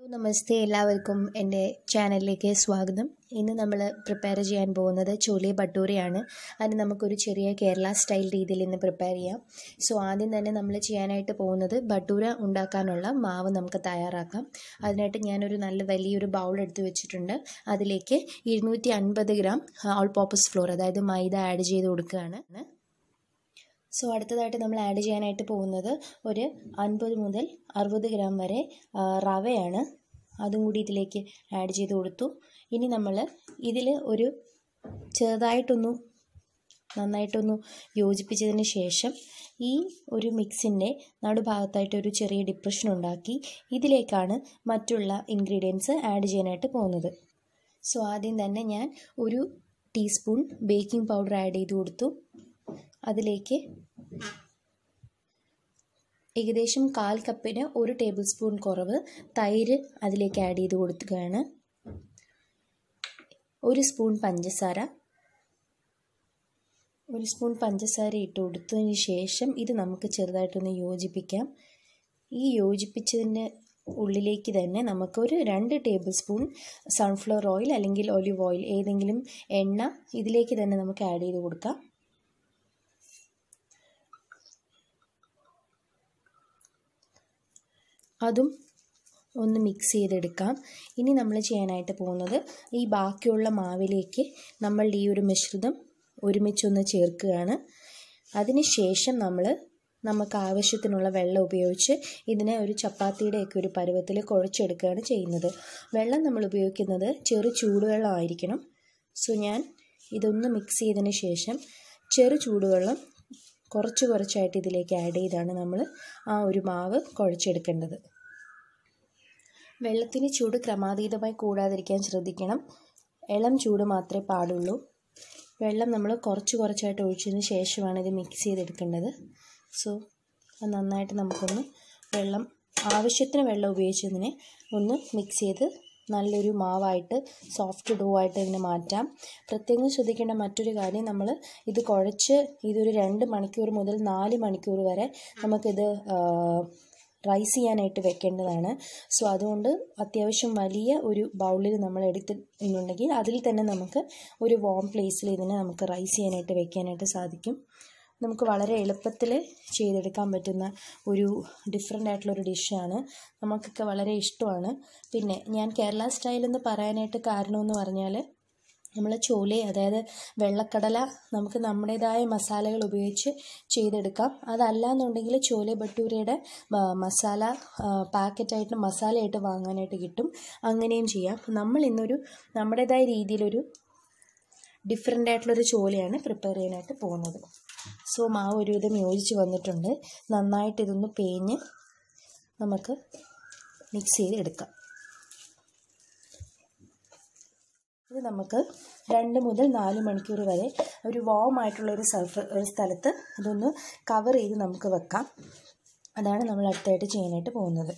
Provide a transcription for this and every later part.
നമസ്തേ എല്ലാവർക്കും എന്റെ ചാനലിലേക്ക് സ്വാഗതം. ഇന്ന് നമ്മൾ പ്രിപ്പയർ ചെയ്യാൻ പോകുന്നത് ചോലെ ഭട്ടൂരയാണ് അതിന് നമുക്കൊരു ചെറിയ കേരള സ്റ്റൈൽ രീതിയിൽ ഇന്ന് പ്രിപ്പയർ ചെയ്യാം. സോ ആദ്യം തന്നെ നമ്മൾ ചെയ്യാനായിട്ട് പോകുന്നത് ഭട്ടൂര ഉണ്ടാക്കാനുള്ള മാവ് നമുക്ക് തയ്യാറാക്കാം. അതിനായിട്ട് ഞാനൊരു നല്ല വലിയൊരു ബൗൾ എടുത്ത് വെച്ചിട്ടുണ്ട്. അതിലേക്ക് ഇരുന്നൂറ്റി ഗ്രാം ഓൾ പോപ്പസ് ഫ്ലോർ അതായത് മൈദ ആഡ് ചെയ്ത് കൊടുക്കുകയാണ്. സോ അടുത്തതായിട്ട് നമ്മൾ ആഡ് ചെയ്യാനായിട്ട് പോകുന്നത് ഒരു അൻപത് മുതൽ അറുപത് ഗ്രാം വരെ റവയാണ്. അതും കൂടി ഇതിലേക്ക് ആഡ് ചെയ്ത് കൊടുത്തു. ഇനി നമ്മൾ ഇതിൽ ഒരു ചെറുതായിട്ടൊന്നു നന്നായിട്ടൊന്നു യോജിപ്പിച്ചതിന് ശേഷം ഈ ഒരു മിക്സിന്റെ നടുഭാഗത്തായിട്ട് ഒരു ചെറിയ ഡിപ്രഷൻ ഉണ്ടാക്കി ഇതിലേക്കാണ് മറ്റുള്ള ഇൻഗ്രീഡിയൻസ് ആഡ് ചെയ്യാനായിട്ട് പോകുന്നത്. സോ ആദ്യം തന്നെ ഞാൻ ഒരു ടീസ്പൂൺ ബേക്കിംഗ് പൗഡർ ആഡ് ചെയ്ത് കൊടുത്തു. അതിലേക്ക് ഏകദേശം കാൽ കപ്പിന് ഒരു ടേബിൾ സ്പൂൺ കുറവ് തൈര് അതിലേക്ക് ആഡ് ചെയ്ത് കൊടുക്കുകയാണ്. ഒരു സ്പൂൺ പഞ്ചസാര. ഒരു സ്പൂൺ പഞ്ചസാര ഇട്ട് കൊടുത്തതിന് ശേഷം ഇത് നമുക്ക് ചെറുതായിട്ടൊന്ന് യോജിപ്പിക്കാം. ഈ യോജിപ്പിച്ചതിന് ഉള്ളിലേക്ക് തന്നെ നമുക്കൊരു രണ്ട് ടേബിൾ സ്പൂൺ സൺഫ്ലവർ ഓയിൽ അല്ലെങ്കിൽ ഒലിവ് ഓയിൽ ഏതെങ്കിലും എണ്ണ ഇതിലേക്ക് തന്നെ നമുക്ക് ആഡ് ചെയ്ത് കൊടുക്കാം. അതും ഒന്ന് മിക്സ് ചെയ്തെടുക്കാം. ഇനി നമ്മൾ ചെയ്യാനായിട്ട് പോകുന്നത് ഈ ബാക്കിയുള്ള മാവിലേക്ക് നമ്മളുടെ ഈ ഒരു മിശ്രിതം ഒരുമിച്ചൊന്ന് ചേർക്കുകയാണ്. അതിനുശേഷം നമ്മൾ നമുക്ക് ആവശ്യത്തിനുള്ള വെള്ളം ഉപയോഗിച്ച് ഇതിനെ ഒരു ചപ്പാത്തിയുടെയൊക്കെ ഒരു പരുവത്തിൽ കുഴച്ചെടുക്കുകയാണ് ചെയ്യുന്നത്. വെള്ളം നമ്മൾ ഉപയോഗിക്കുന്നത് ചെറു ചൂടുവെള്ളമായിരിക്കണം. സോ ഞാൻ ഇതൊന്ന് മിക്സ് ചെയ്തതിന് ശേഷം ചെറു ചൂടുവെള്ളം കുറച്ച് കുറച്ചായിട്ട് ഇതിലേക്ക് ആഡ് ചെയ്താണ് നമ്മൾ ആ ഒരു മാവ് കുഴച്ചെടുക്കേണ്ടത്. വെള്ളത്തിന് ചൂട് ക്രമാതീതമായി കൂടാതിരിക്കാൻ ശ്രദ്ധിക്കണം. ഇളം ചൂട് മാത്രമേ പാടുള്ളൂ. വെള്ളം നമ്മൾ കുറച്ച് കുറച്ചായിട്ട് ഒഴിച്ചതിന് ശേഷമാണ് ഇത് മിക്സ് ചെയ്തെടുക്കേണ്ടത്. സോ നന്നായിട്ട് നമുക്കൊന്ന് വെള്ളം ആവശ്യത്തിന് വെള്ളം ഉപയോഗിച്ചതിനെ ഒന്ന് മിക്സ് ചെയ്ത് നല്ലൊരു മാവായിട്ട് സോഫ്റ്റ് ഡോ ആയിട്ട് ഇതിനെ മാറ്റാം. പ്രത്യേകം ശ്രദ്ധിക്കേണ്ട മറ്റൊരു കാര്യം നമ്മൾ ഇത് കുഴച്ച് ഇതൊരു രണ്ട് മണിക്കൂർ മുതൽ നാല് മണിക്കൂർ വരെ നമുക്കിത് റൈസ് ചെയ്യാനായിട്ട് വെക്കേണ്ടതാണ്. സോ അതുകൊണ്ട് അത്യാവശ്യം വലിയ ഒരു ബൗളിൽ നമ്മൾ എടുത്തിട്ടുണ്ടെങ്കിൽ അതിൽ തന്നെ നമുക്ക് ഒരു വോം പ്ലേസിൽ ഇതിനെ നമുക്ക് റൈസ് ചെയ്യാനായിട്ട് വെക്കാനായിട്ട് സാധിക്കും. നമുക്ക് വളരെ എളുപ്പത്തിൽ ചെയ്തെടുക്കാൻ പറ്റുന്ന ഒരു ഡിഫറെന്റ് ആയിട്ടുള്ളൊരു ഡിഷാണ് നമുക്കൊക്കെ വളരെ ഇഷ്ടമാണ്. പിന്നെ ഞാൻ കേരള സ്റ്റൈൽ എന്ന് പറയാനായിട്ട് കാരണമെന്ന് പറഞ്ഞാൽ നമ്മൾ ചോലെ അതായത് വെള്ളക്കടല നമുക്ക് നമ്മുടേതായ മസാലകൾ ഉപയോഗിച്ച് ചെയ്തെടുക്കാം. അതല്ല എന്നുണ്ടെങ്കിൽ ചോലെ ഭട്ടൂരയുടെ മസാല പാക്കറ്റായിട്ട് മസാലയായിട്ട് വാങ്ങാനായിട്ട് കിട്ടും. അങ്ങനെയും ചെയ്യാം. നമ്മൾ ഇന്നൊരു നമ്മുടേതായ രീതിയിലൊരു ഡിഫറെന്റ് ആയിട്ടുള്ളൊരു ചോലയാണ് പ്രിപ്പയർ ചെയ്യാനായിട്ട് പോകുന്നത്. സോ മാവ് ഒരുവിധം യോജിച്ച് വന്നിട്ടുണ്ട്. നന്നായിട്ട് ഇതൊന്ന് പേഞ്ഞ് നമുക്ക് മിക്സ് ചെയ്ത് എടുക്കാം. ഇത് നമുക്ക് രണ്ട് മുതൽ നാല് മണിക്കൂർ വരെ ഒരു വാം ആയിട്ടുള്ള ഒരു സൾഫ് ഒരു സ്ഥലത്ത് ഇതൊന്ന് കവർ ചെയ്ത് നമുക്ക് വെക്കാം. അതാണ് നമ്മൾ അടുത്തായിട്ട് ചെയ്യാനായിട്ട് പോകുന്നത്.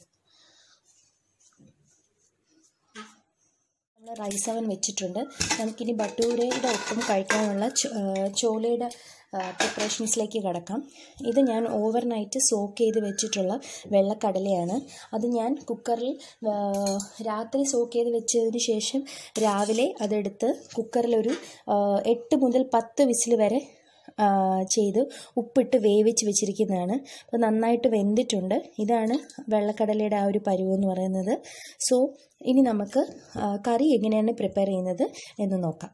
നമ്മൾ റൈസ് അവൻ വെച്ചിട്ടുണ്ട്. നമുക്കിനി ബട്ടൂരയുടെ ഒപ്പം കഴിക്കാനുള്ള ചോലയുടെ പ്രിപ്പറേഷൻസിലേക്ക് കിടക്കാം. ഇത് ഞാൻ ഓവർ നൈറ്റ് സോക്ക് ചെയ്ത് വെച്ചിട്ടുള്ള വെള്ളക്കടലയാണ്. അത് ഞാൻ കുക്കറിൽ രാത്രി സോക്ക് ചെയ്ത് വെച്ചതിന് ശേഷം രാവിലെ അതെടുത്ത് കുക്കറിലൊരു എട്ട് മുതൽ പത്ത് വിസിൽ വരെ ചെയ്ത്. ഉപ്പിട്ട് വേവിച്ച് വെച്ചിരിക്കുന്നതാണ്. അപ്പോൾ നന്നായിട്ട് വെന്തിട്ടുണ്ട്. ഇതാണ് വെള്ളക്കടലയുടെ ആ ഒരു പരുവെന്ന് പറയുന്നത്. സോ ഇനി നമുക്ക് കറി എങ്ങനെയാണ് പ്രിപ്പയർ ചെയ്യുന്നത് എന്ന് നോക്കാം.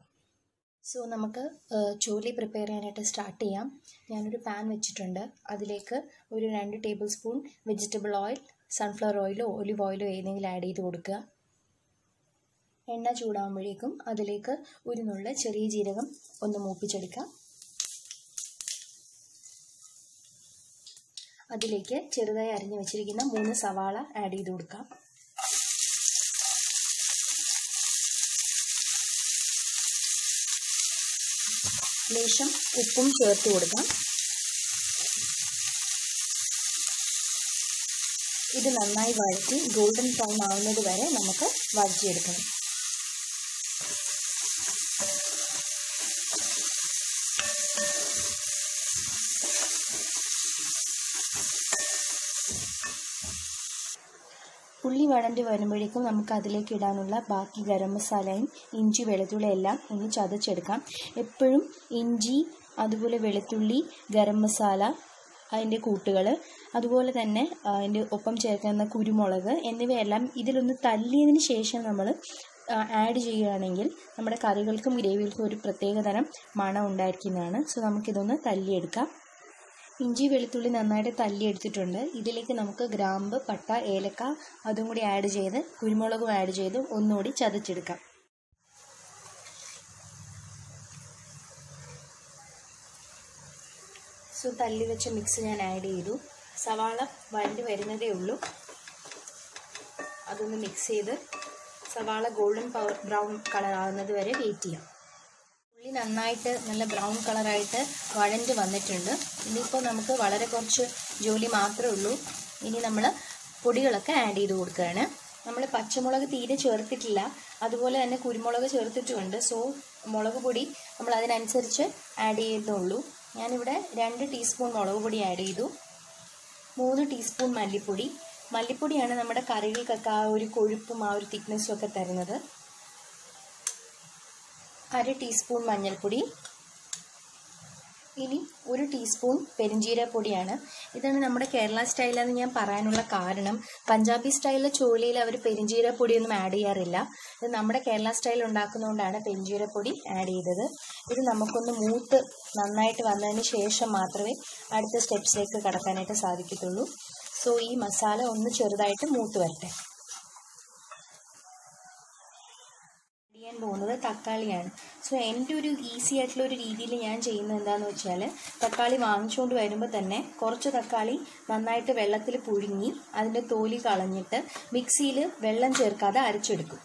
സോ നമുക്ക് ചോലി പ്രിപ്പയർ ചെയ്യാനായിട്ട് സ്റ്റാർട്ട് ചെയ്യാം. ഞാനൊരു പാൻ വെച്ചിട്ടുണ്ട്. അതിലേക്ക് ഒരു രണ്ട് tablespoon vegetable oil sunflower ഓയിലോ ഒലിവ് ഓയിലോ ഏതെങ്കിലും ആഡ് ചെയ്ത് കൊടുക്കുക. എണ്ണ ചൂടാകുമ്പോഴേക്കും അതിലേക്ക് ഒരു നുള്ള ചെറിയ ജീരകം ഒന്ന് മൂപ്പിച്ചെടുക്കാം അതിലേക്ക് ചെറുതായി അരിഞ്ഞു വെച്ചിരിക്കുന്ന മൂന്ന് സവാള ആഡ് ചെയ്ത് കൊടുക്കാം. ശേഷം ഉപ്പും ചേർത്ത് കൊടുക്കാം. ഇത് നന്നായി വഴറ്റി ഗോൾഡൻ ബ്രൗൺ ആവുന്നത് വരെ നമുക്ക് വഴറ്റിയെടുക്കണം ഉള്ളി വഴണ്ടി വരുമ്പോഴേക്കും നമുക്ക് അതിലേക്ക് ഇടാനുള്ള ബാക്കി ഗരം മസാലയും ഇഞ്ചി വെളുത്തുള്ളി എല്ലാം ഒന്ന് ചതച്ചെടുക്കാം. എപ്പോഴും ഇഞ്ചി അതുപോലെ വെളുത്തുള്ളി ഗരം മസാല അതിന്റെ കൂട്ടുകൾ അതുപോലെ തന്നെ അതിന്റെ ഒപ്പം ചേർക്കുന്ന കുരുമുളക് എന്നിവയെല്ലാം ഇതിലൊന്ന് തല്ലിയതിന് ശേഷം നമ്മൾ ആഡ് ചെയ്യുകയാണെങ്കിൽ നമ്മുടെ കറികൾക്കും ഗ്രേവികൾക്കും ഒരു പ്രത്യേകതരം മണം ഉണ്ടായിരിക്കുന്നതാണ്. സോ നമുക്കിതൊന്ന് തല്ലിയെടുക്കാം. ഇഞ്ചി വെളുത്തുള്ളി നന്നായിട്ട് തല്ലി എടുത്തിട്ടുണ്ട്. ഇതിലേക്ക് നമുക്ക് ഗ്രാമ്പ് പട്ട ഏലക്ക അതും കൂടി ആഡ് ചെയ്ത് കുരുമുളകും ആഡ് ചെയ്ത് ഒന്നുകൂടി ചതച്ചെടുക്കാം. സോ തല്ലി വെച്ച മിക്സ് ഞാൻ ആഡ് ചെയ്തു. സവാള വഴണ്ടി വരുന്നതേ ഉള്ളൂ. അതൊന്ന് മിക്സ് ചെയ്ത് സവാള ഗോൾഡൻ ബ്രൗൺ കളർ ആവുന്നത് വരെ വെയിറ്റ് ചെയ്യാം. ഉള്ളി നന്നായിട്ട് നല്ല ബ്രൗൺ കളറായിട്ട് വഴഞ്ഞ് വന്നിട്ടുണ്ട്. ഇനിയിപ്പോൾ നമുക്ക് വളരെ കുറച്ച് ജോലി മാത്രമേ ഉള്ളൂ. ഇനി നമ്മൾ പൊടികളൊക്കെ ആഡ് ചെയ്ത് കൊടുക്കുകയാണ്. നമ്മൾ പച്ചമുളക് തീരെ ചേർത്തിട്ടില്ല. അതുപോലെ തന്നെ കുരുമുളക് ചേർത്തിട്ടുമുണ്ട്. സോ മുളക് പൊടി നമ്മൾ അതിനനുസരിച്ച് ആഡ് ചെയ്യുന്നുള്ളൂ. ഞാനിവിടെ രണ്ട് ടീസ്പൂൺ മുളക് പൊടി ആഡ് ചെയ്തു. മൂന്ന് ടീസ്പൂൺ മല്ലിപ്പൊടി. മല്ലിപ്പൊടിയാണ് നമ്മുടെ കറികൾക്കൊക്കെ ആ ഒരു കൊഴുപ്പും ആ ഒരു തിക്നെസ്സും ഒക്കെ തരുന്നത്. അര ടീസ്പൂൺ മഞ്ഞൾപ്പൊടി. ഇനി ഒരു ടീസ്പൂൺ പെരിഞ്ചീരപ്പൊടിയാണ്. ഇതാണ് നമ്മുടെ കേരള സ്റ്റൈലെന്ന് ഞാൻ പറയാനുള്ള കാരണം. പഞ്ചാബി സ്റ്റൈലിലെ ചോലയിൽ അവർ പെരിഞ്ചീരപ്പൊടിയൊന്നും ആഡ് ചെയ്യാറില്ല. ഇത് നമ്മുടെ കേരള സ്റ്റൈൽ ഉണ്ടാക്കുന്നതുകൊണ്ടാണ് പെരിഞ്ചീരപ്പൊടി ആഡ് ചെയ്തത്. ഇത് നമുക്കൊന്ന് മൂത്ത് നന്നായിട്ട് വന്നതിന് ശേഷം മാത്രമേ അടുത്ത സ്റ്റെപ്സിലേക്ക് കടക്കാനായിട്ട് സാധിക്കത്തുള്ളൂ. സോ ഈ മസാല ഒന്ന് ചെറുതായിട്ട് മൂത്ത് വരട്ടെ. ചെയ്യാൻ പോകുന്നത് തക്കാളിയാണ്. സോ എന്റെ ഒരു ഈസി ആയിട്ടുള്ള ഒരു രീതിയിൽ ഞാൻ ചെയ്യുന്നത് എന്താണെന്ന് വെച്ചാൽ തക്കാളി വാങ്ങിച്ചുകൊണ്ട് വരുമ്പോൾ തന്നെ കുറച്ച് തക്കാളി നന്നായിട്ട് വെള്ളത്തിൽ പുഴുങ്ങി അതിന്റെ തോലി കളഞ്ഞിട്ട് മിക്സിയിൽ വെള്ളം ചേർക്കാതെ അരച്ചെടുക്കും.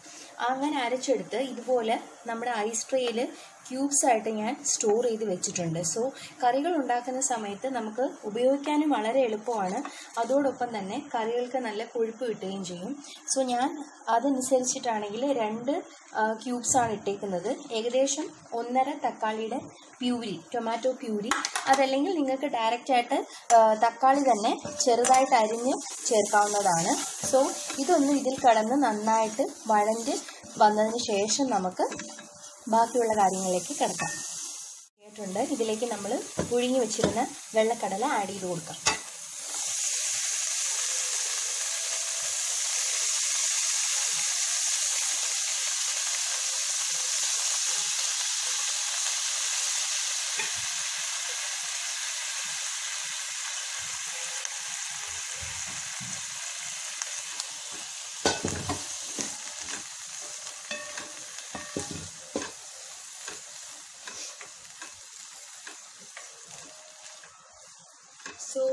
അങ്ങനെ അരച്ചെടുത്ത് ഇതുപോലെ നമ്മുടെ ഐസ് ട്രേയിൽ ക്യൂബ്സ് ആയിട്ട് ഞാൻ സ്റ്റോർ ചെയ്ത് വെച്ചിട്ടുണ്ട്. സോ കറികൾ ഉണ്ടാക്കുന്ന സമയത്ത് നമുക്ക് ഉപയോഗിക്കാനും വളരെ എളുപ്പമാണ്. അതോടൊപ്പം തന്നെ കറികൾക്ക് നല്ല കൊഴുപ്പ് കിട്ടുകയും ചെയ്യും. സോ ഞാൻ അതനുസരിച്ചിട്ടാണെങ്കിൽ രണ്ട് ക്യൂബ്സാണ് ഇട്ടേക്കുന്നത്. ഏകദേശം ഒന്നര തക്കാളിയുടെ പ്യൂരി ടൊമാറ്റോ പ്യൂരി. അതല്ലെങ്കിൽ നിങ്ങൾക്ക് ഡയറക്റ്റായിട്ട് തക്കാളി തന്നെ ചെറുതായിട്ട് അരിഞ്ഞ് ചേർക്കാവുന്നതാണ്. സോ ഇതൊന്നും ഇതിൽ കടന്ന് നന്നായിട്ട് വഴഞ്ഞ് വന്നതിന് ശേഷം നമുക്ക് ബാക്കിയുള്ള കാര്യങ്ങളിലേക്ക് കിടക്കാം. ഇതിലേക്ക് നമ്മൾ പുഴുങ്ങി വെച്ചിരുന്ന വെള്ളക്കടല ആഡ് ചെയ്ത് കൊടുക്കാം സോ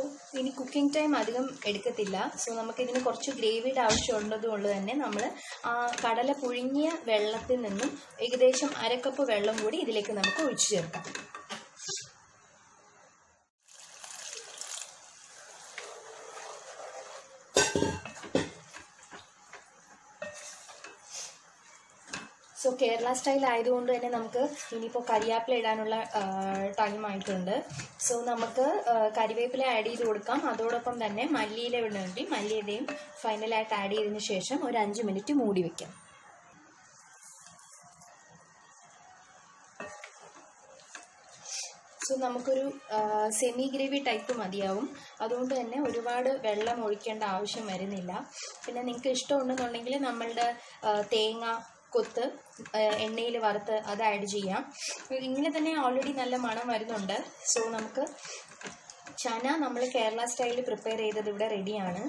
ഇനി കുക്കിംഗ് ടൈം അധികം എടുക്കത്തില്ല. സോ നമുക്കിതിന് കുറച്ച് ഗ്രേവിയുടെ ആവശ്യമുള്ളത് കൊണ്ട് തന്നെ നമ്മൾ ആ കടല പുഴുങ്ങിയ വെള്ളത്തിൽ നിന്നും ഏകദേശം അരക്കപ്പ് വെള്ളം കൂടി ഇതിലേക്ക് നമുക്ക് ഒഴിച്ചു ചേർക്കാം. സോ കേരള സ്റ്റൈൽ ആയതുകൊണ്ട് തന്നെ നമുക്ക് ഇനിയിപ്പോൾ കരിയാപ്പില ഇടാനുള്ള ടൈം ആയിട്ടുണ്ട്. സോ നമുക്ക് കരിവേപ്പില ആഡ് ചെയ്ത് കൊടുക്കാം. അതോടൊപ്പം തന്നെ മല്ലിയില ഇടണമെങ്കിൽ മല്ലിയിലയും ഫൈനലായിട്ട് ആഡ് ചെയ്തതിന് ശേഷം ഒരു അഞ്ച് മിനിറ്റ് മൂടി വെക്കാം. സോ നമുക്കൊരു സെമി ഗ്രേവി ടൈപ്പ് മതിയാവും. അതുകൊണ്ട് തന്നെ ഒരുപാട് വെള്ളം ഒഴിക്കേണ്ട ആവശ്യം വരുന്നില്ല. പിന്നെ നിങ്ങൾക്ക് ഇഷ്ടമുണ്ടെന്നുണ്ടെങ്കിൽ നമ്മളുടെ തേങ്ങ കൊത്ത് എണ്ണയിൽ വറുത്ത് അത് ആഡ് ചെയ്യാം. ഇങ്ങനെ തന്നെ ഓൾറെഡി നല്ല മണം വരുന്നുണ്ട്. സോ നമുക്ക് ചന നമ്മൾ കേരള സ്റ്റൈലിൽ പ്രിപ്പയർ ചെയ്തത് ഇവിടെ റെഡിയാണ്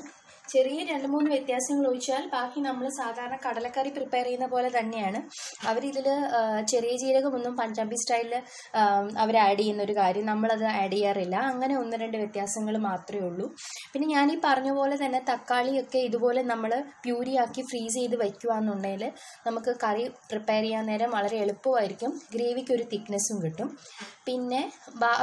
ചെറിയ രണ്ട് മൂന്ന് വ്യത്യാസങ്ങൾ ഒഴിച്ചാൽ ബാക്കി നമ്മൾ സാധാരണ കടലക്കറി പ്രിപ്പയർ ചെയ്യുന്ന പോലെ തന്നെയാണ്. അവരിതിൽ ചെറിയ ജീരകമൊന്നും പഞ്ചാബി സ്റ്റൈലിൽ അവർ ആഡ് ചെയ്യുന്ന ഒരു കാര്യം നമ്മളത് ആഡ് ചെയ്യാറില്ല. അങ്ങനെ ഒന്ന് രണ്ട് വ്യത്യാസങ്ങൾ മാത്രമേ ഉള്ളൂ. പിന്നെ ഞാൻ ഈ പറഞ്ഞ പോലെ തന്നെ തക്കാളിയൊക്കെ ഇതുപോലെ നമ്മൾ പ്യൂരിയാക്കി ഫ്രീസ് ചെയ്ത് വയ്ക്കുകയെന്നുണ്ടെങ്കിൽ നമുക്ക് കറി പ്രിപ്പയർ ചെയ്യാൻ നേരം വളരെ എളുപ്പമായിരിക്കും. ഗ്രേവിക്ക് ഒരു തിക്നെസ്സും കിട്ടും. പിന്നെ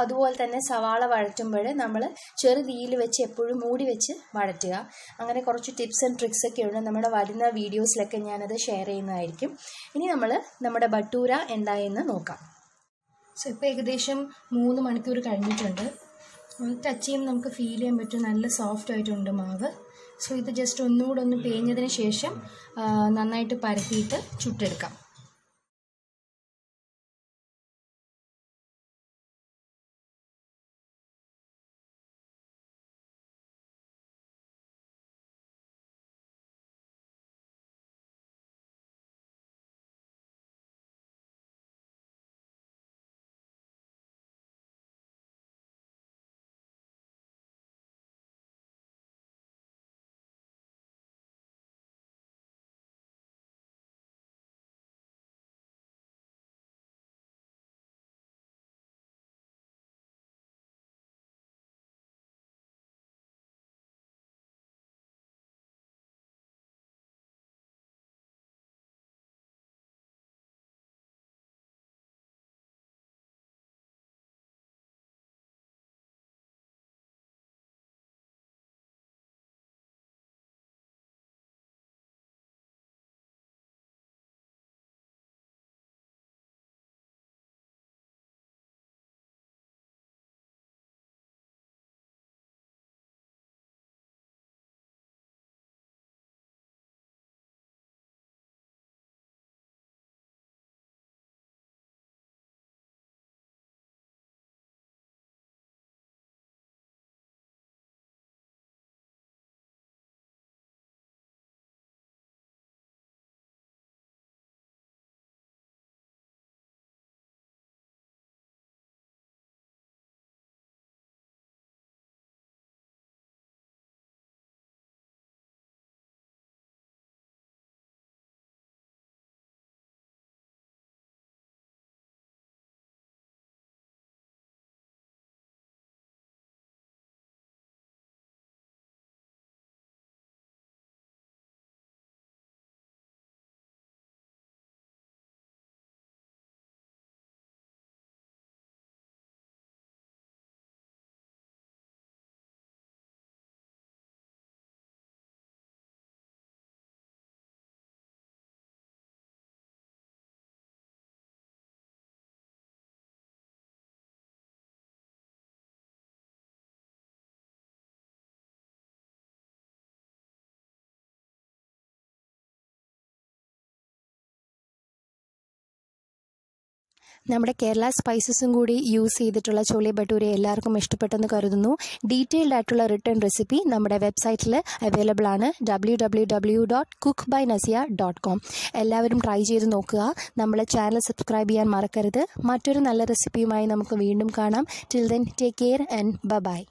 അതുപോലെ തന്നെ സവാള വഴറ്റുമ്പോൾ നമ്മൾ ചെറു തീയിൽ വെച്ച് എപ്പോഴും മൂടി വെച്ച് വഴറ്റുക. അങ്ങനെ കുറച്ച് ടിപ്സ് ആൻഡ് ട്രിക്സ് ഒക്കെ ഉണ്ട് നമ്മുടെ വരുന്ന വീഡിയോസിലൊക്കെ ഞാനത് ഷെയർ ചെയ്യുന്നതായിരിക്കും. ഇനി നമ്മൾ നമ്മുടെ ബട്ടൂര എന്തായെന്ന് നോക്കാം. സോ ഇപ്പോൾ ഏകദേശം മൂന്ന് മണിക്കൂർ കഴിഞ്ഞിട്ടുണ്ട്. ടച്ച് ചെയ്യുമ്പോൾ നമുക്ക് ഫീൽ ചെയ്യാൻ പറ്റും. നല്ല സോഫ്റ്റ് ആയിട്ടുണ്ട് മാവ്. സോ ഇത് ജസ്റ്റ് ഒന്നുകൂടെ ഒന്ന് പേഞ്ഞതിന് ശേഷം നന്നായിട്ട് പരത്തിയിട്ട് ചുട്ടെടുക്കാം. നമ്മുടെ കേരള സ്പൈസസും കൂടി യൂസ് ചെയ്തിട്ടുള്ള ചോളി ബട്ടൂര എല്ലാവർക്കും ഇഷ്ടപ്പെട്ടെന്ന് കരുതുന്നു. ഡീറ്റെയിൽഡ് ആയിട്ടുള്ള റിട്ടേൺ റെസിപ്പി നമ്മുടെ വെബ്സൈറ്റിൽ അവൈലബിൾ ആണ്. W W W dot cook by Nazia dot com എല്ലാവരും ട്രൈ ചെയ്ത് നോക്കുക. നമ്മളെ ചാനൽ സബ്സ്ക്രൈബ് ചെയ്യാൻ മറക്കരുത്. മറ്റൊരു നല്ല റെസിപ്പിയുമായി നമുക്ക് വീണ്ടും കാണാം. Till then take care and ബ ബൈ